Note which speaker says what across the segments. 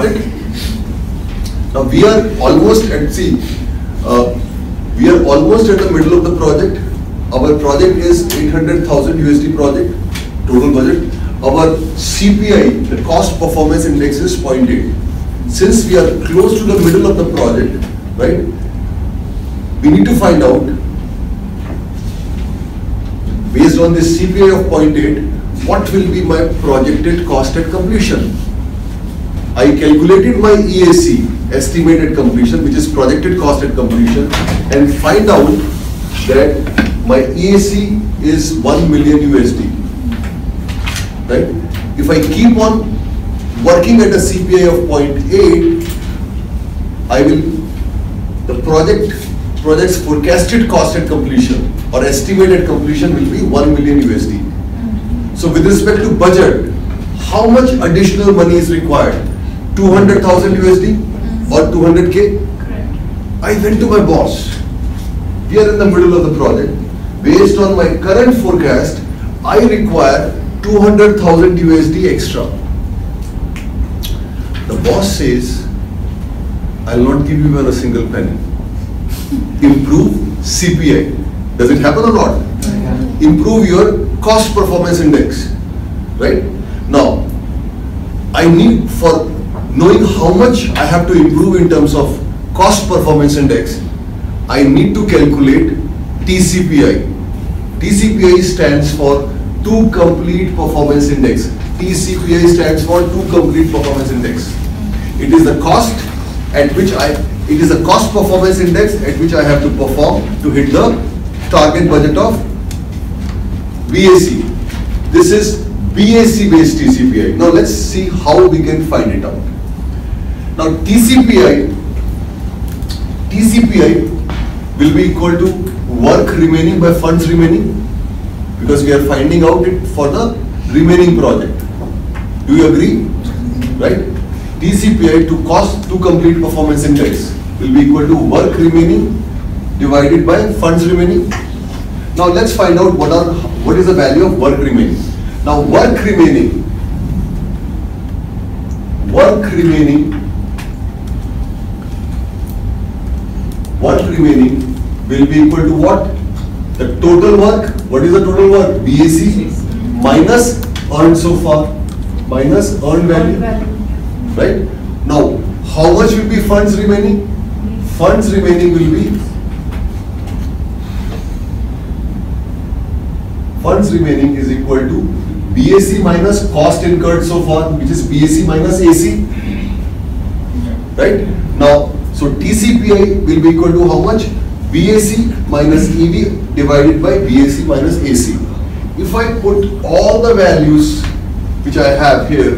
Speaker 1: It? Now we are almost at, see, uh, we are almost at the middle of the project. Our project is 800,000 USD project, total budget. Our CPI, the cost performance index is 0.8. Since we are close to the middle of the project, right, we need to find out, based on this CPI of 0.8, what will be my projected cost at completion. I calculated my EAC, estimated completion, which is projected cost at completion, and find out that my EAC is 1 million USD. Right? If I keep on working at a CPI of 0.8, I will, the project, project's forecasted cost at completion or estimated completion will be 1 million USD. So with respect to budget, how much additional money is required? 200,000 USD mm-hmm. or 200K?
Speaker 2: Correct.
Speaker 1: I went to my boss. We are in the middle of the project. Based on my current forecast, I require 200,000 USD extra. The boss says, I'll not give you even a single penny. Improve CPI. Does it happen or not? Mm-hmm. Improve your cost performance index. Right? Now, I need for knowing how much I have to improve in terms of cost performance index, I need to calculate TCPI. TCPI stands for to complete performance index. TCPI stands for to complete performance index. It is the cost at which I, it is a cost performance index at which I have to perform to hit the target budget of BAC. This is BAC based TCPI. Now let's see how we can find it out. Now TCPI, TCPI will be equal to work remaining by funds remaining because we are finding out it for the remaining project. Do you agree? Right? TCPI to cost to complete performance index will be equal to work remaining divided by funds remaining. Now let's find out what are what is the value of work remaining. Now work remaining, work remaining, work remaining will be equal to what? The total work, what is the total work? BAC minus earned so far, minus earned value, right? Now, how much will be funds remaining? Funds remaining will be funds remaining is equal to BAC minus cost incurred so far, which is BAC minus AC. Right? Now, so TCPI will be equal to how much? BAC minus EV divided by BAC minus AC. If I put all the values which I have here,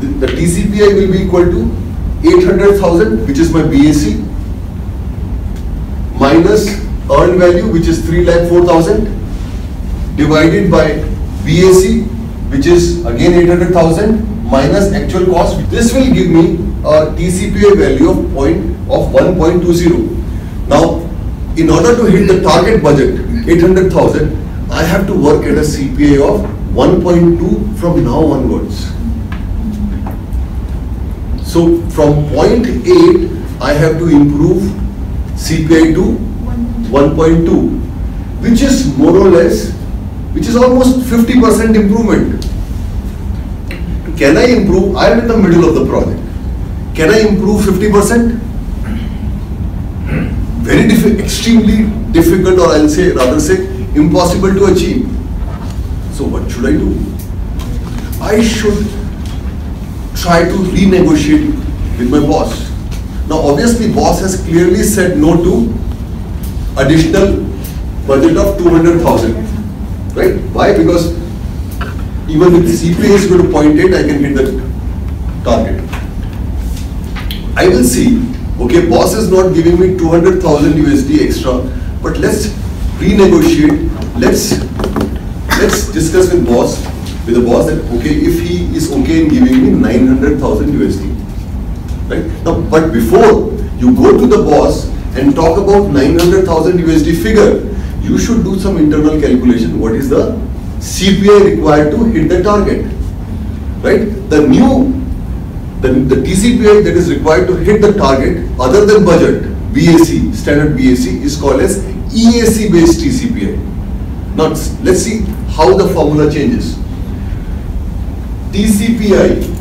Speaker 1: the, the TCPI will be equal to 800,000, which is my BAC, minus earned value, which is 3 lakh 4,000, divided by BAC, which is again 800,000, minus actual cost. This will give me a TCPI value of point of 1.20. Now, in order to hit the target budget, 800,000, I have to work at a CPA of 1.2 from now onwards. So from 0.8, I have to improve CPI to 1.2, which is more or less, which is almost 50% improvement. Can I improve? I am in the middle of the project. Can I improve 50%? Very diffi extremely difficult, or I'll say, rather say, impossible to achieve. So what should I do? I should try to renegotiate with my boss. Now obviously boss has clearly said no to additional budget of 200,000. Right? Why? Because even with the CPA is going to point eight, I can hit the target. I will see, okay, boss is not giving me 200,000 USD extra, but let's renegotiate, let's, let's discuss with boss, with the boss that, okay, if he is okay in giving me 900,000 USD. Right? Now, but before you go to the boss and talk about 900,000 USD figure, you should do some internal calculation. What is the CPI required to hit the target? Right? The new the, the TCPI that is required to hit the target other than budget, BAC, standard BAC is called as EAC based TCPI. Now let's see how the formula changes. TCPI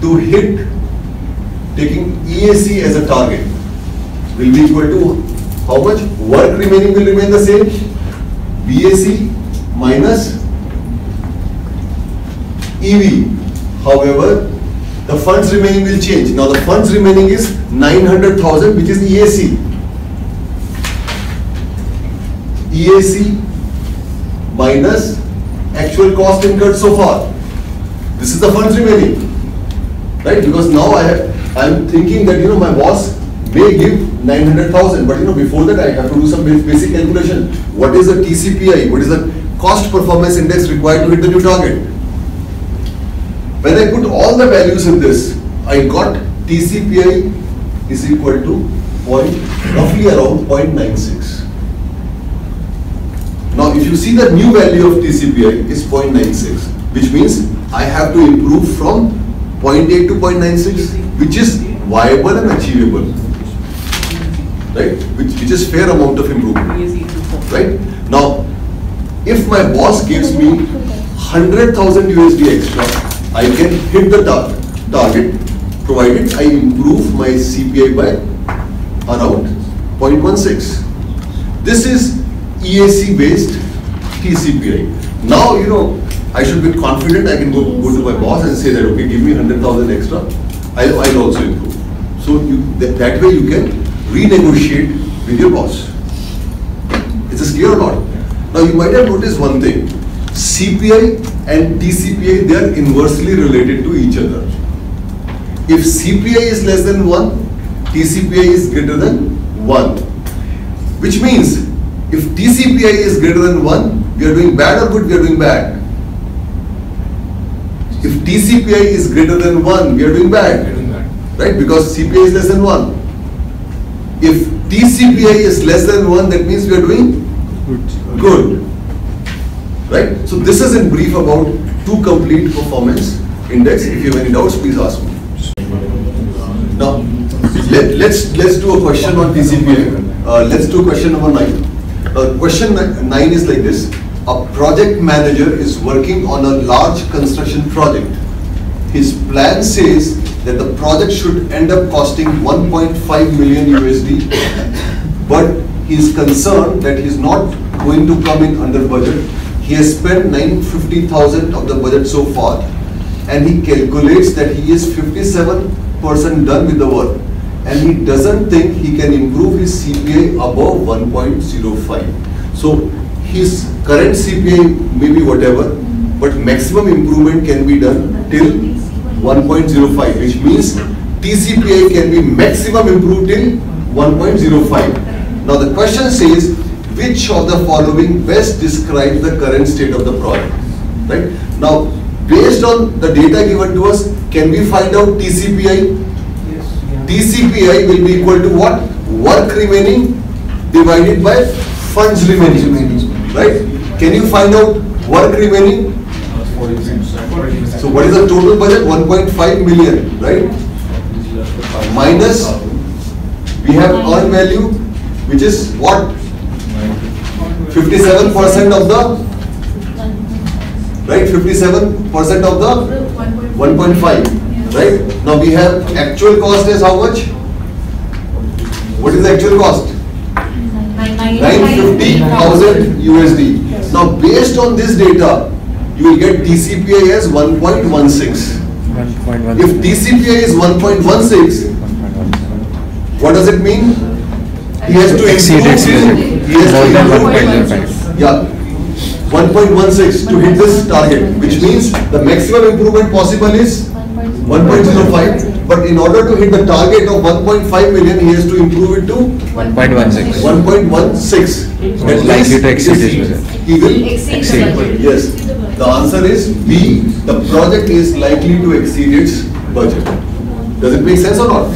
Speaker 1: to hit taking EAC as a target will be equal to how much? Work remaining will remain the same. BAC minus EV. However, the funds remaining will change. Now the funds remaining is 900,000 which is EAC. EAC minus actual cost incurred so far. This is the funds remaining. Right? Because now I have, I am thinking that you know my boss may give 900,000 but you know before that I have to do some basic calculation. What is the TCPI? What is the cost performance index required to hit the new target? When I put all the values in this, I got TCPI is equal to point, roughly around 0.96. Now if you see the new value of TCPI is 0.96, which means I have to improve from 0.8 to 0.96, which is viable and achievable. Right? Which, which is fair amount of improvement. Right? Now, if my boss gives me 100,000 USD extra, I can hit the tar target provided I improve my CPI by around 0.16. This is EAC based TCPI. Now, you know, I should be confident I can go, go to my boss and say that, okay, give me 100,000 extra, I'll, I'll also improve. So you, that, that way you can renegotiate with your boss. Is this clear or not? Now you might have noticed one thing. CPI and TCPI, they are inversely related to each other. If CPI is less than 1, TCPI is greater than 1. Which means, if TCPI is greater than 1, we are doing bad or good, we are doing bad. If TCPI is greater than 1, we are doing bad. Right? Because CPI is less than 1. If TCPI is less than 1, that means we are doing good. good. Right? So this is in brief about to complete performance index. If you have any doubts, please ask me. Now, let, let's, let's do a question on TCPI. Uh, let's do question number nine. Uh, question nine is like this. A project manager is working on a large construction project. His plan says that the project should end up costing 1.5 million USD, but he is concerned that he is not going to come in under budget. He has spent 950,000 of the budget so far. And he calculates that he is 57% done with the work. And he doesn't think he can improve his CPA above 1.05. So his current CPA may be whatever, but maximum improvement can be done till 1.05, which means TCPI can be maximum improved till 1.05. Now the question says, which of the following best describes the current state of the project? Right? Now, based on the data given to us, can we find out TCPI? Yes. TCPI will be equal to what? Work remaining divided by funds remaining. Right? Can you find out work remaining? So what is the total budget? 1.5 million, right? Minus we have earned value which is what? 57% of the right 57% of the 1.5 right now we have actual cost is how much what is the actual cost 950,000 USD now based on this data you will get TCPI as 1.16 if TCPI is 1.16 what does it mean he has to exceed it Yes, more than 1.05. Yeah. 1.16 to hit this target, which means the maximum improvement possible is 1.05. But in order to hit the target of 1.5 million, he has to improve it to
Speaker 2: 1.16.
Speaker 1: 1.16.
Speaker 2: So likely to exceed it.
Speaker 1: He will exceed. Yes. The answer is B. The project is likely to exceed its budget. Does it make sense or not?